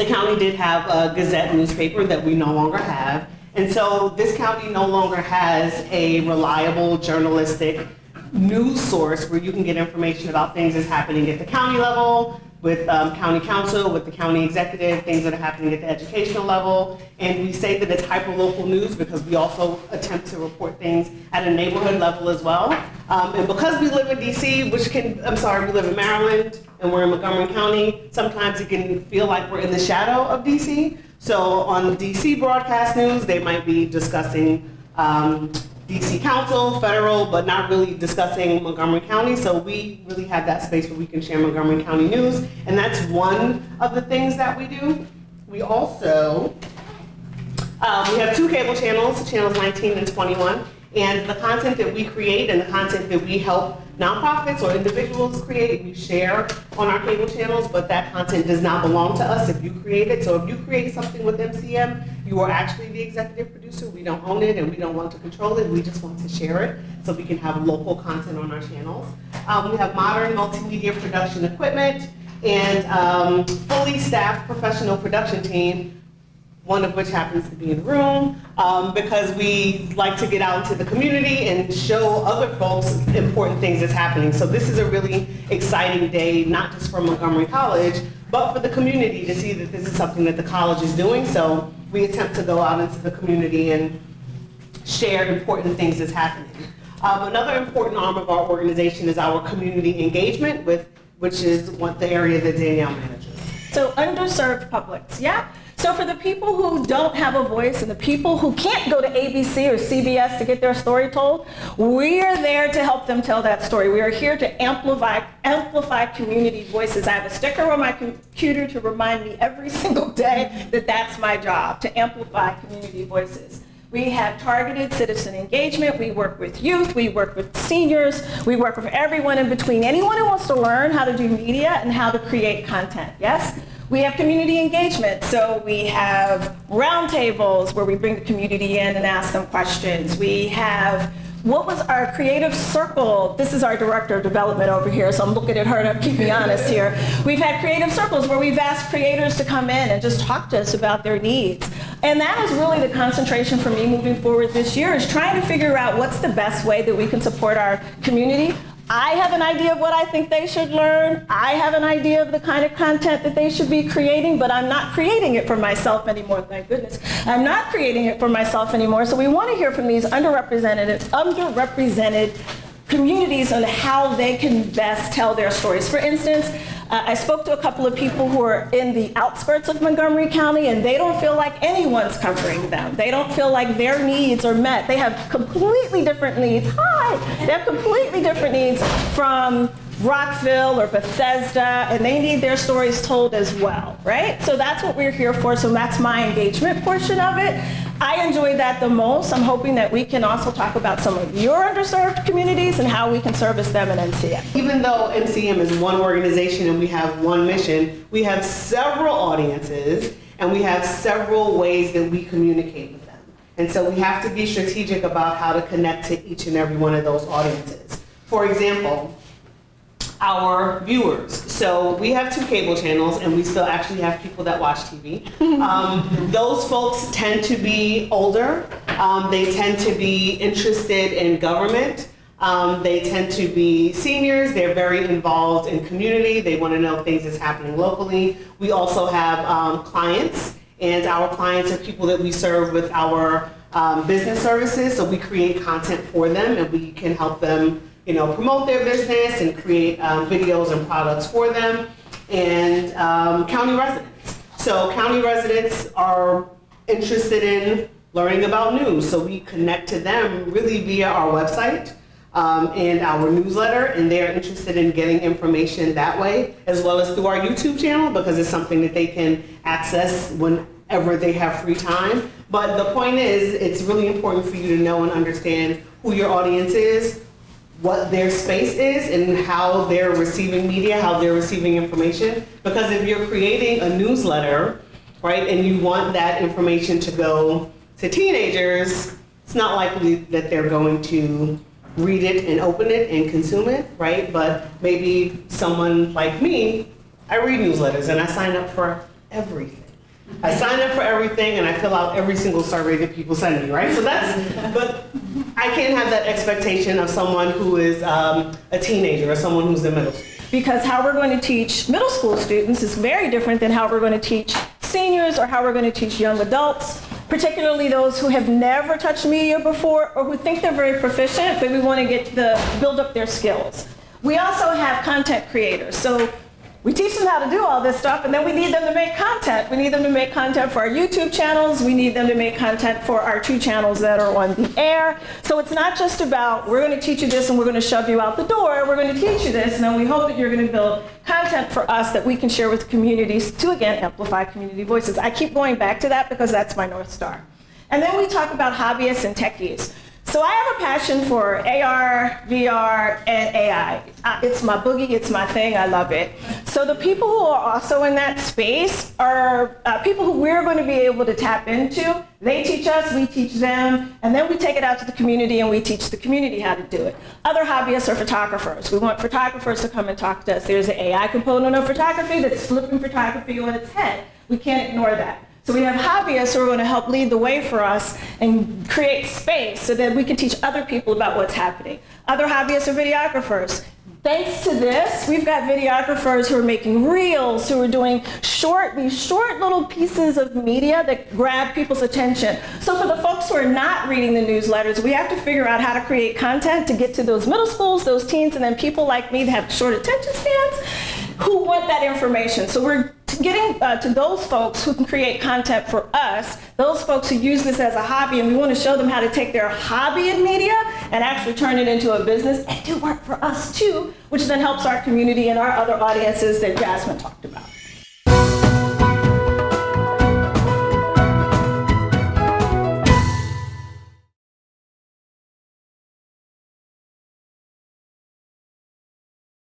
the county did have a Gazette newspaper that we no longer have. And so this county no longer has a reliable journalistic news source where you can get information about things that's happening at the county level, with um, county council, with the county executive, things that are happening at the educational level. And we say that it's hyperlocal news because we also attempt to report things at a neighborhood level as well. Um, and because we live in DC, which can, I'm sorry, we live in Maryland and we're in Montgomery County, sometimes it can feel like we're in the shadow of DC. So on DC broadcast news, they might be discussing um, DC Council, federal, but not really discussing Montgomery County. So we really have that space where we can share Montgomery County news. And that's one of the things that we do. We also, uh, we have two cable channels, channels 19 and 21. And the content that we create and the content that we help nonprofits or individuals create, we share on our cable channels, but that content does not belong to us if you create it. So if you create something with MCM, you are actually the executive producer. We don't own it and we don't want to control it. We just want to share it so we can have local content on our channels. Um, we have modern multimedia production equipment and um, fully staffed professional production team one of which happens to be in the room, um, because we like to get out into the community and show other folks important things that's happening. So this is a really exciting day, not just for Montgomery College, but for the community to see that this is something that the college is doing. So we attempt to go out into the community and share important things that's happening. Um, another important arm of our organization is our community engagement, with, which is what the area that Danielle manages. So underserved publics, yeah? So for the people who don't have a voice and the people who can't go to ABC or CBS to get their story told, we are there to help them tell that story. We are here to amplify, amplify community voices. I have a sticker on my computer to remind me every single day that that's my job, to amplify community voices. We have targeted citizen engagement. We work with youth. We work with seniors. We work with everyone in between. Anyone who wants to learn how to do media and how to create content, yes? We have community engagement. So we have roundtables where we bring the community in and ask them questions. We have what was our creative circle? This is our director of development over here, so I'm looking at her to keep me honest here. We've had creative circles where we've asked creators to come in and just talk to us about their needs. And that is really the concentration for me moving forward this year is trying to figure out what's the best way that we can support our community I have an idea of what I think they should learn. I have an idea of the kind of content that they should be creating, but I'm not creating it for myself anymore, thank goodness. I'm not creating it for myself anymore. So we want to hear from these underrepresented, underrepresented communities on how they can best tell their stories. For instance, I spoke to a couple of people who are in the outskirts of Montgomery County and they don't feel like anyone's covering them. They don't feel like their needs are met. They have completely different needs. Hi! They have completely different needs from Rockville or Bethesda, and they need their stories told as well, right? So that's what we're here for. So that's my engagement portion of it. I enjoyed that the most. I'm hoping that we can also talk about some of your underserved communities and how we can service them in MCM. Even though MCM is one organization and we have one mission, we have several audiences and we have several ways that we communicate with them. And so we have to be strategic about how to connect to each and every one of those audiences. For example, our viewers. So we have two cable channels and we still actually have people that watch TV. Um, those folks tend to be older. Um, they tend to be interested in government. Um, they tend to be seniors. They're very involved in community. They want to know things that's happening locally. We also have um, clients and our clients are people that we serve with our um, business services. So we create content for them and we can help them you know, promote their business and create um, videos and products for them, and um, county residents. So county residents are interested in learning about news, so we connect to them really via our website um, and our newsletter, and they're interested in getting information that way, as well as through our YouTube channel, because it's something that they can access whenever they have free time. But the point is, it's really important for you to know and understand who your audience is, what their space is and how they're receiving media, how they're receiving information. Because if you're creating a newsletter, right, and you want that information to go to teenagers, it's not likely that they're going to read it and open it and consume it, right? But maybe someone like me, I read newsletters and I sign up for everything. I sign up for everything and I fill out every single survey that people send me, right? So that's, but I can't have that expectation of someone who is um, a teenager or someone who's in middle school. because how we're going to teach middle school students is very different than how we're going to teach seniors or how we're going to teach young adults, particularly those who have never touched media before or who think they're very proficient, but we want to get the build up their skills. We also have content creators. So we teach them how to do all this stuff, and then we need them to make content. We need them to make content for our YouTube channels. We need them to make content for our two channels that are on the air. So it's not just about we're going to teach you this and we're going to shove you out the door. We're going to teach you this, and then we hope that you're going to build content for us that we can share with communities to again amplify community voices. I keep going back to that because that's my north star. And then we talk about hobbyists and techies. So I have a passion for AR, VR, and AI. It's my boogie, it's my thing, I love it. So the people who are also in that space are uh, people who we're going to be able to tap into. They teach us, we teach them, and then we take it out to the community and we teach the community how to do it. Other hobbyists are photographers. We want photographers to come and talk to us. There's an AI component of photography that's flipping photography on its head. We can't ignore that. So we have hobbyists who are going to help lead the way for us and create space so that we can teach other people about what's happening. Other hobbyists are videographers. Thanks to this, we've got videographers who are making reels, who are doing short, these short little pieces of media that grab people's attention. So for the folks who are not reading the newsletters, we have to figure out how to create content to get to those middle schools, those teens, and then people like me that have short attention spans who want that information. So we're getting uh, to those folks who can create content for us, those folks who use this as a hobby, and we want to show them how to take their hobby in media and actually turn it into a business and do work for us too, which then helps our community and our other audiences that Jasmine talked.